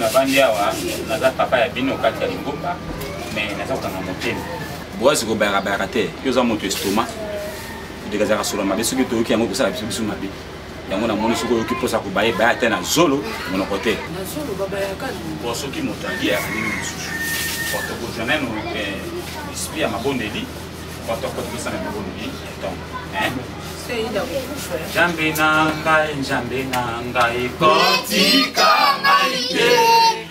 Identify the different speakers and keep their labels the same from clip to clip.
Speaker 1: nafandi awa naza papa ya bino kati ya lingomba me naza kokanga motema boazi kobayaka bayaka te yo oza moto estoma ndeke ezalaka solo mabe soki toyoki yango ekosala biso biso mabe yango namoni soki oyoki mposa kobaye baya te na zolo monoko te po soki moto alie alini mosusu bato kozwa nano esprit ya mabondeli bato akotokisa na mabondeli ntongo nzambe na ngai nzambe na ngai kotika ngai te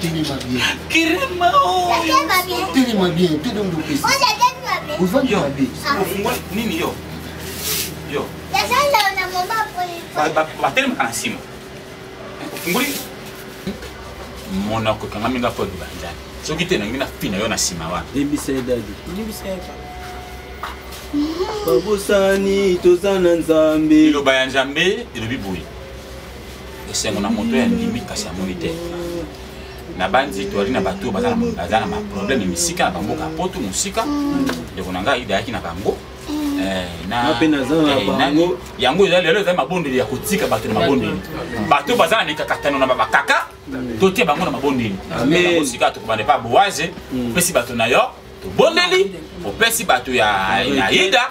Speaker 2: Tenez-moi bien.
Speaker 3: Kirima oh.
Speaker 2: Tenez-moi bien. Tenez mon dossier.
Speaker 1: Vous
Speaker 2: vendez
Speaker 1: ma bille. Ofungwa nini yo? Yo. Batelemaka na nsima. Ofungoli monoko ekangami nga mpo oloba njani soki te nangi nafina yo na nsima wana
Speaker 4: yebisa ye dadi yebisa ye babosani toza na nzambe
Speaker 1: liloba ya nzambe elobi boye esengo na moto ya ndimi kasi amoni te nabanzi toyali na bato baza na baproblème misika na bamboka poto mosika ndeko na ngai ayaki na bango eh, eh, yango eza lelo ezali mabondeli ya kotika bato na mabondeli bato baza na mikakatano na babakaka totie bango na mabondeli mosika tokobanda epa boise mm. opesi bato na yo tobondeli opesi bato ya ida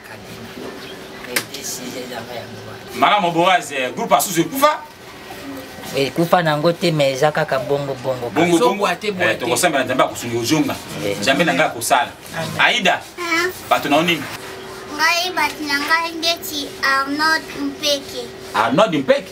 Speaker 1: malamu boaz eh, groupe asusu ekufa
Speaker 3: ekufa na yango te ma eza kaka bongo
Speaker 5: bongobongotokosambela
Speaker 1: eh, nzambe akosungi ozonga
Speaker 3: eh.
Speaker 1: nzambe na ngai akosala aida bato na yo nini
Speaker 6: ngai bato na ngai ndeti arnold mpeke
Speaker 1: arnold mpeke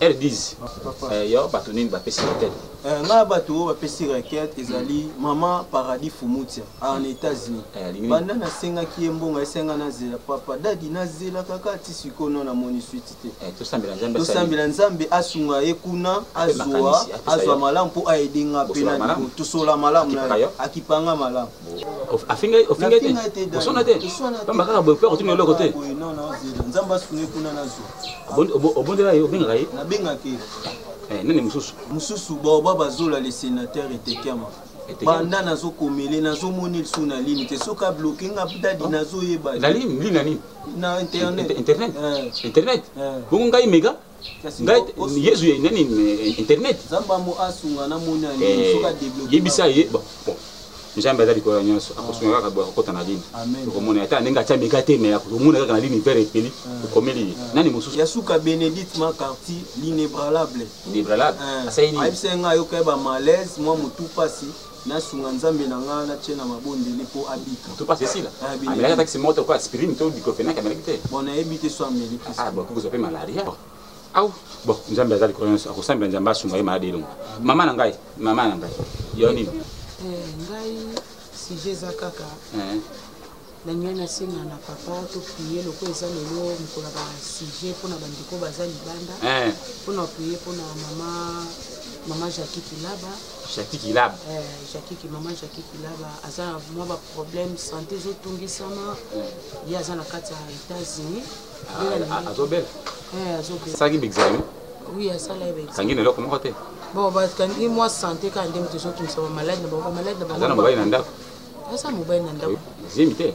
Speaker 6: rdis eh,
Speaker 1: yo bato nini bapesi requete
Speaker 4: eh, ngai bato oyo bapesi requete ezali mama paradis fumutia en états-unis
Speaker 1: eh,
Speaker 4: banda nasengaki ye mbongo esenga nazela papa dadi nazela kaka ti sikoyo no namoni switi te
Speaker 1: tosambela nzambe
Speaker 4: asunga ye kuna azwa azwa malamu mpo aede nga
Speaker 1: mpe
Speaker 4: na tosola malamu na ye akipanga malamu
Speaker 1: afingaki
Speaker 4: ofingaki te
Speaker 1: oswana te pamba kaka boye mpe akotuna eloko te obondela ye obengaka ye
Speaker 4: nabengaka ye
Speaker 1: eh, nani mosusu
Speaker 4: mosusu baoba bazola le sénateur etekiama banda nazokomele nazomoni lisu na lini te soki abloke nga dadi ah. nazoyeba
Speaker 1: na lini lini na nini
Speaker 4: na internet
Speaker 1: internet
Speaker 4: eh.
Speaker 1: internet
Speaker 4: eh.
Speaker 1: bongo ngai mega ngai yezu ya nani internet
Speaker 4: nzambe amo asunga na moni
Speaker 1: ya
Speaker 4: nini eh, soki adevelope
Speaker 1: yebisa ye bon bon nzambe aza likolo ya nyonso akosunga kaka boye akokota na lini okomona ata ndenge atya meka te mai akomona kaka na lini vere epeli ah. okomeli ye ah. nani mosusu
Speaker 4: ya suka bénédicte macarti l'inébralable
Speaker 1: inébranlable ah. asali nini
Speaker 4: ayebisa ye ngai ayokaki bamalaise mwa motu mpasi nasunga nzambe na nga natye na mabondeli mpo abika
Speaker 1: to pasi esila amelaki ataki simoto lokola aspirine to diclofenac amelaki te
Speaker 4: bon nayebi te so ameli
Speaker 1: ah, bokozwa mpe malaria au bon nzambe aza likolo nyonso akosambela nzambe asunga ye maladi elongo mama na ngai mama na ngai yo nini eh,
Speaker 7: ngai sujet eza kaka
Speaker 1: eh.
Speaker 7: na ngai nasenga na papa toprie lokola eza lelo mokolo ya basujet mpo na bandeko baza libanda
Speaker 1: eh.
Speaker 7: mpo na oprie mpo na mama mama jacqui kilaba
Speaker 1: jacqui kilaba
Speaker 7: eh, jacqui mama jacqui kilaba aza na mwa baproblème santé ezotungisama eh. ye aza na kati ya états-unis ah,
Speaker 1: azobela asalaki baexamen
Speaker 7: oui asala ye baexamen
Speaker 1: kangi na eloko moko te
Speaker 7: bon bakangi mwa santé kaka ndenge tozotungisa bamaladi na bango bamaladi na bango
Speaker 1: aza na mobali na ndako
Speaker 7: aza mobali na ndako
Speaker 1: zemi te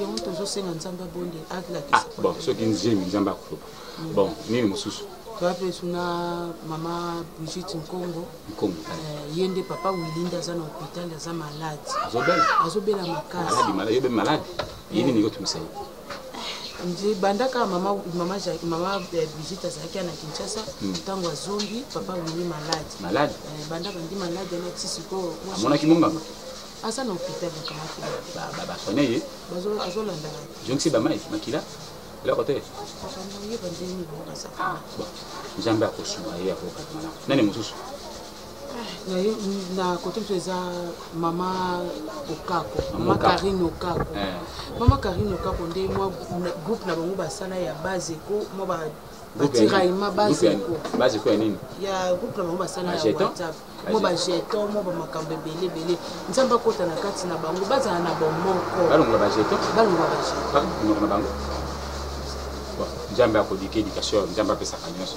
Speaker 7: yango tozosenga nzambe abonde
Speaker 1: atlakisa
Speaker 7: ah,
Speaker 1: bon soki nzemi nzambe akofuka mm. bon nini mosusu
Speaker 7: toa mpe suna mama brigitte nkongo
Speaker 1: nkongo
Speaker 7: eh, ye nde papa wilinde aza na hôpital aza malade
Speaker 1: azobela
Speaker 7: azobela makasi
Speaker 1: malade malade ye nini ekotumisa ye
Speaker 7: banda kaka mama mama mama eh, Brigitte azalaki ya na Kinshasa hmm. ntango azongi papa wili malade
Speaker 1: malade
Speaker 7: eh, banda bandi malade na ti sikoyo
Speaker 1: amonaki monganga
Speaker 7: aza na hôpital bakamaki
Speaker 1: basone ye
Speaker 7: azolanda
Speaker 1: jongisi bamai makila eloko te nzambe akosunga ye akokatana nani mosusu
Speaker 7: na kote mosusu eza mama okako
Speaker 1: mama
Speaker 7: karine okako
Speaker 1: eh.
Speaker 7: mama karine okako nde mwa groupe na bango basala ya base eko mwa ba batiraima base eko
Speaker 1: base eko ya nini
Speaker 7: ya groupe na bango basala ya whatsapp mwa bajeton mwa bamakambo ebele ebele nzambe akota na kati na bango bazala na bomoko
Speaker 1: balongola bajeton
Speaker 7: balongola bajeton
Speaker 1: na bango nzambe akodika edikation nzambe apesaka nyonso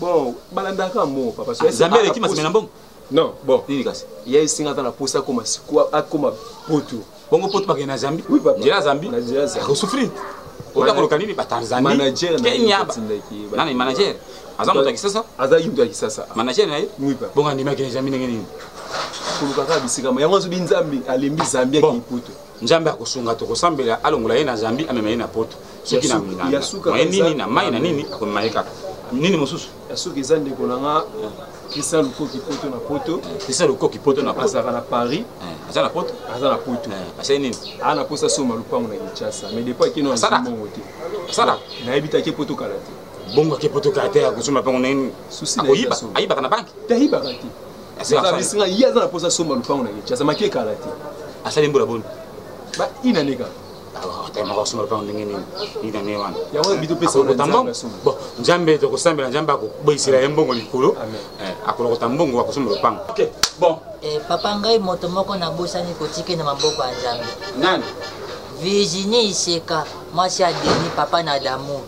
Speaker 1: bon balandaka kaka
Speaker 5: moo papa
Speaker 1: ah, zambe aleki maseme na mbongo
Speaker 5: non bon
Speaker 1: nini kasi
Speaker 5: ya esenga ata na posa akoma sikoa akoma poto
Speaker 1: bongo poto bakende na zambi jela zambi akosufri oza koloka nini batanzanie kenya nani manager aza moto ya kisasa
Speaker 5: aza yimto ya kisasa
Speaker 1: manager na ye bongo andimaki na zambi ndenge nini
Speaker 5: kolukaka bisikama yango azobi nzambe alembi zambi ya kipoto
Speaker 1: nzambe akosunga tokosambela alongola ye na zambi amema ye na poto soki na nini na mai na nini akomema ye kaka nini mosusu
Speaker 5: ya soki eza ndeko na nga christian lukoki poto na poto
Speaker 1: christian lukoki poto na poto
Speaker 5: azalaka na paris
Speaker 1: eh, aza na poto
Speaker 5: aza na poto
Speaker 1: eh, asali nini
Speaker 5: aa na posa soma lupango na kinshasa mais depo akino na mbongo te
Speaker 1: asala
Speaker 5: nayebi te ake poto kala te
Speaker 1: bongo ake poto kala te akozoma
Speaker 5: mpango na
Speaker 1: nini
Speaker 5: akoyiba
Speaker 1: ayibaka na banki
Speaker 5: te
Speaker 1: ayibaka te
Speaker 5: azalisi nga ye aza na mposa asomba lopango na kinshasa maki ekala te
Speaker 1: asali mbula boni
Speaker 5: ba ina ne kaka
Speaker 1: atemaka kosomba lopango ndenge nini ina ne wana
Speaker 5: yango bito pesa
Speaker 1: mbongo bon nzambe tokosambela nzambe akoboyisela ye mbongo likolo eh, akolokota mbongo akosomba lopango bon
Speaker 3: eh, papa ngai moto moko nabosani kotike na maboko ya nzambe
Speaker 1: nani
Speaker 3: virginie iseka mwasi ya deni papa na damour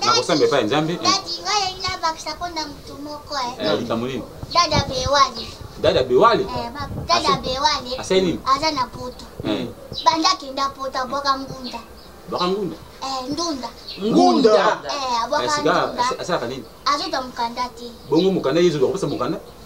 Speaker 1: nakosamba epai ya nzambe likambo nini
Speaker 6: dada
Speaker 1: bewale asali nini
Speaker 6: aza na poto banda akenda poto abwaka ngunda
Speaker 1: bwaka ngunda
Speaker 6: ndunda
Speaker 7: ngunda
Speaker 1: asalaka nini
Speaker 6: azota mokanda te
Speaker 1: bongo mokanda yezu akopesa mokanda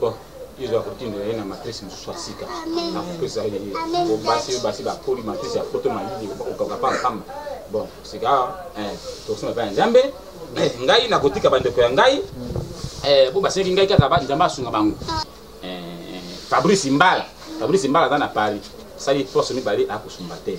Speaker 1: bon izo akotinda ye na
Speaker 6: matrice mosusu
Speaker 1: ya
Speaker 6: sika
Speaker 1: akopesa ye po basi oyo basi bakoli matrice ya poto malili okaka pa mpamba bon sika eh, tokosimba mpe ya nzambe eh, ngai nakotika bandeko ya ngai eh, po basengi ngai kaka ba nzambe asunga bango fabrice mbala fabrice mbala aza na paris asali poso mibale akosumba te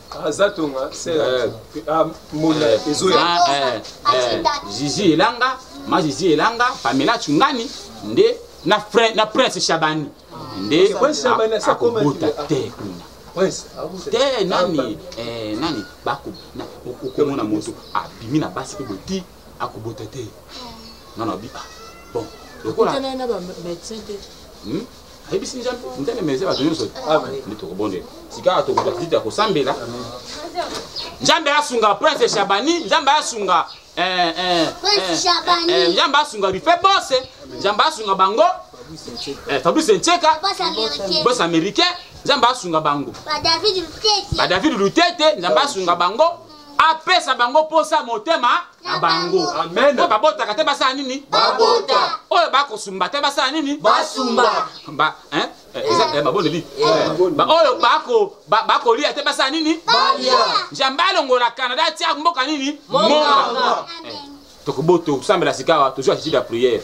Speaker 1: azatonga
Speaker 5: mona
Speaker 1: ezoyazizi elanga ma zizi elanga pamela chungani nde na, fre, na prince shabani nde akobota te kuna te nani eh, nani okomona moto abimi na basi mpe boti akobota te nana abi ah, bon lokola ayebisi nzambe nzambe meze bato nyonso nde tokobondela sikawa tokozwa tiziti ya kosambela nzambe asunga prince shabani nzambe asunga eh, eh, eh, nzambe asunga bife bose nzambe asunga bango fabrice nceka
Speaker 6: bos américain
Speaker 1: nzambe asunga bango
Speaker 6: badavid
Speaker 1: lutete nzambe asunga bango apesa bango mposa motema na bango oyo babotaka te basala nini
Speaker 6: babota
Speaker 1: oyo bakosumba te basala nini
Speaker 3: basumba
Speaker 1: eh, eh, baboneli oyo bakolia te basala nini njambe alongola canada atia mboka nini
Speaker 6: monga
Speaker 1: eh, tokoboto kosambela sikawa tozwa jiji ya priere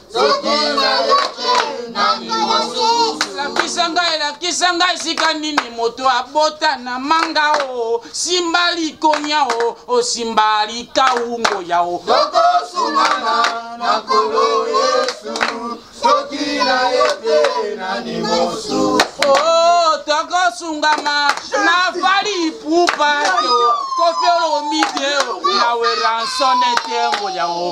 Speaker 1: soki nayoki nani mosusu
Speaker 8: lakisa ngai lakisa ngai esika nini moto abota na manga o simba likonya o osimba likaungo ya o tokosungana na kolo yesu
Speaker 1: soki
Speaker 6: na
Speaker 9: ye te nani mosusu
Speaker 6: oh, tokosungama na
Speaker 1: fali
Speaker 6: ipupa te
Speaker 4: kofi olomide na
Speaker 9: weransone te
Speaker 1: ngo ya o